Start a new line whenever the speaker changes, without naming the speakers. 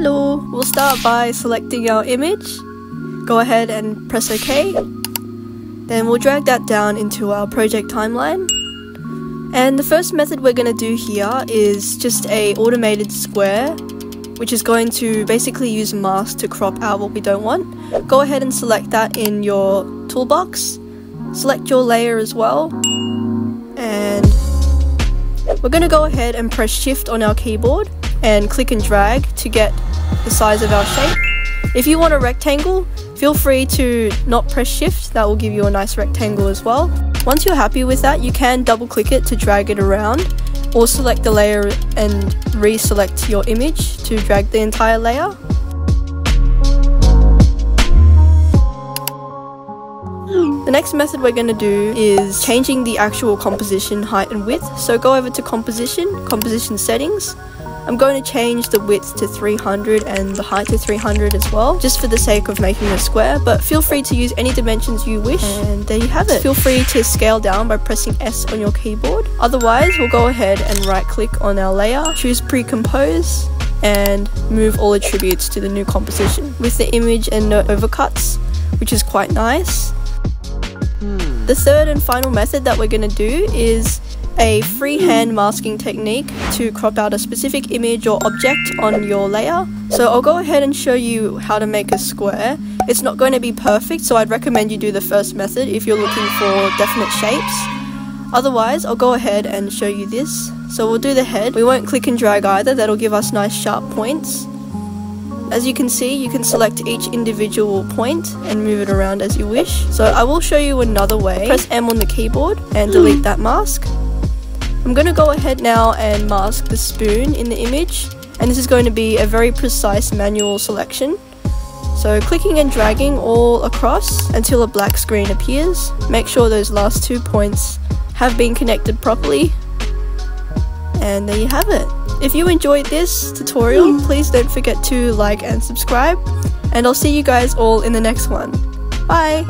Hello! We'll start by selecting our image. Go ahead and press OK. Then we'll drag that down into our project timeline. And the first method we're going to do here is just a automated square which is going to basically use mask to crop out what we don't want. Go ahead and select that in your toolbox. Select your layer as well. And we're going to go ahead and press shift on our keyboard and click and drag to get the size of our shape. If you want a rectangle, feel free to not press shift, that will give you a nice rectangle as well. Once you're happy with that, you can double click it to drag it around or select the layer and reselect your image to drag the entire layer. The next method we're going to do is changing the actual composition height and width. So go over to composition, composition settings. I'm going to change the width to 300 and the height to 300 as well, just for the sake of making a square, but feel free to use any dimensions you wish, and there you have it. Feel free to scale down by pressing S on your keyboard. Otherwise, we'll go ahead and right click on our layer, choose pre-compose, and move all attributes to the new composition with the image and no overcuts, which is quite nice. The third and final method that we're going to do is a freehand masking technique to crop out a specific image or object on your layer. So I'll go ahead and show you how to make a square. It's not going to be perfect, so I'd recommend you do the first method if you're looking for definite shapes. Otherwise, I'll go ahead and show you this. So we'll do the head. We won't click and drag either, that'll give us nice sharp points. As you can see, you can select each individual point and move it around as you wish. So I will show you another way. Press M on the keyboard and delete that mask. I'm going to go ahead now and mask the spoon in the image and this is going to be a very precise manual selection. So clicking and dragging all across until a black screen appears. Make sure those last two points have been connected properly. And there you have it. If you enjoyed this tutorial, please don't forget to like and subscribe, and I'll see you guys all in the next one. Bye!